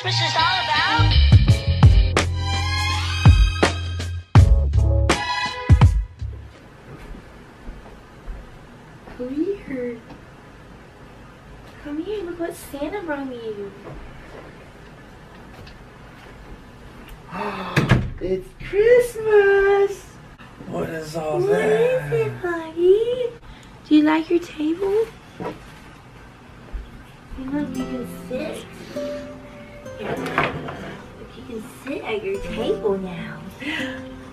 Christmas is all about. Weird. Come here, look what Santa brought you. It's Christmas! What is all that? What is it, buddy? Do you like your table? You look, you can sit. You can sit at your table now.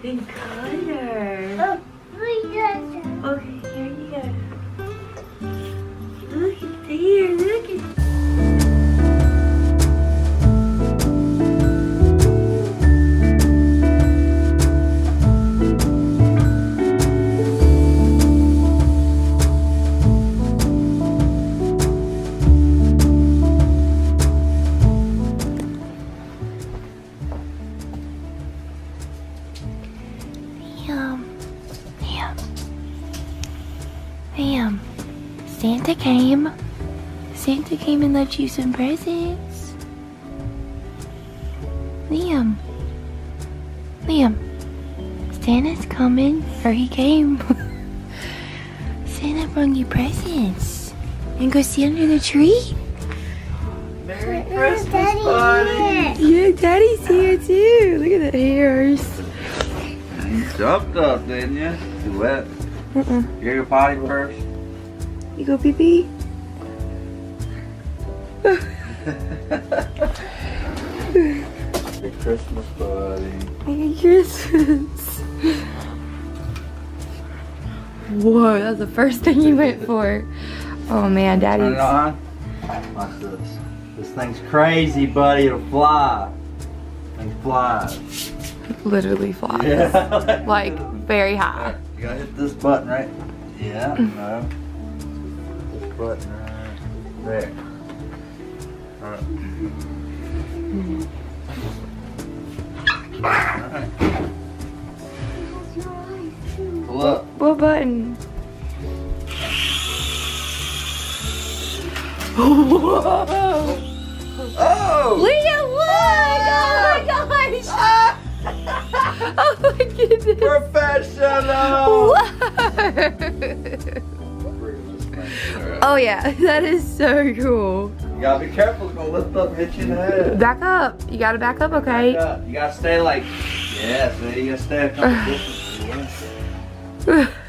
And color. Oh, okay, Liam. Santa came. Santa came and left you some presents. Liam. Liam. Santa's coming. Or he came. Santa brought you presents. And go see under the tree? Merry Christmas, buddy! Yeah, Daddy's here too. Look at the hairs. You jumped up, didn't you? You wet. Uh-uh. You your potty first? You go pee pee? Merry Christmas, buddy. Merry Christmas. Whoa, that was the first thing you went for. Oh man, daddy. Turn it on. Watch this. This thing's crazy, buddy. It'll fly. Thing flies. literally flies. Yeah. Like very high. You gotta hit this button right. Yeah. Mm. No. This button right there. Alright. Alright. Pull up. What button? Whoa! Oh! Leah, what? Oh my ah! gosh! Ah! oh my goodness! Professional! Whoa! Oh yeah, that is so cool. You gotta be careful, it's gonna lift up and hit you in the head. Back up. You gotta back up, okay? Back up. You gotta stay like, yeah, so you gotta stay a couple distance.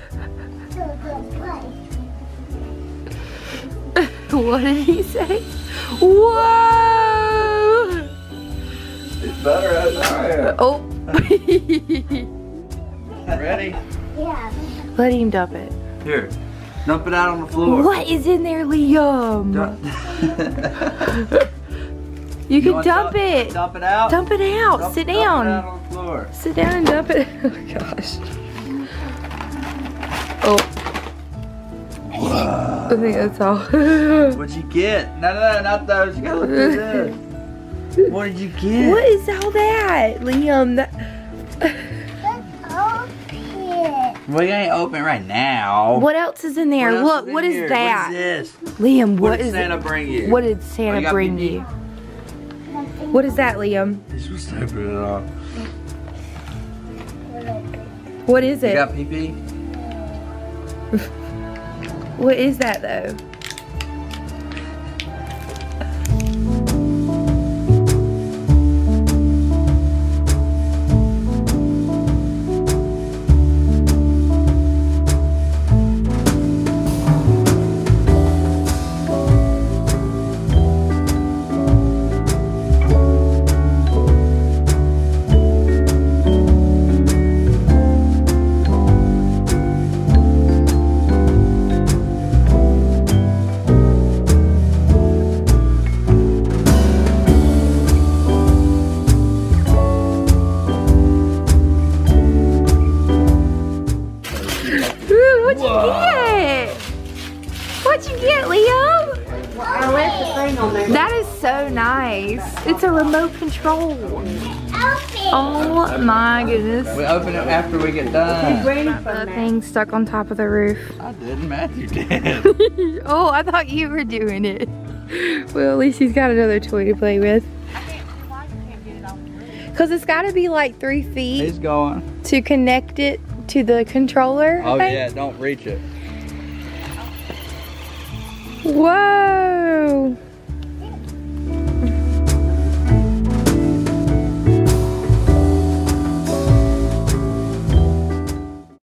what did he say? Whoa! It's better as I am. Oh. Ready? Yeah. Let him dump it. Here, dump it out on the floor. What is in there, Liam? Dump- You can wanna dump it. Dump it out. Dump it out. Dump- Sit dump it down. out on the floor. Sit down and dump it. Oh gosh. Oh, I think that's all. What'd you get? No, no, no, not those. You gotta look through this. What did you get? what is all that, Liam? That You ain't open right now. what else is in there? else Look, in what is here? that? What is this? Liam, What, what did is Santa it? bring you? What did Oh, Santa you bring you? What is that, Liam? This was open it all. What is You it? got pee pee? What is that though? That is so nice. It's a remote control. Oh my goodness. We open it after we get done. The thing stuck on top of the roof. I didn't. Matthew did. oh, I thought you were doing it. Well, at least he's got another toy to play with. Cause it's gotta be like three feet He's going. to connect it to the controller. Oh think. yeah, don't reach it. Whoa.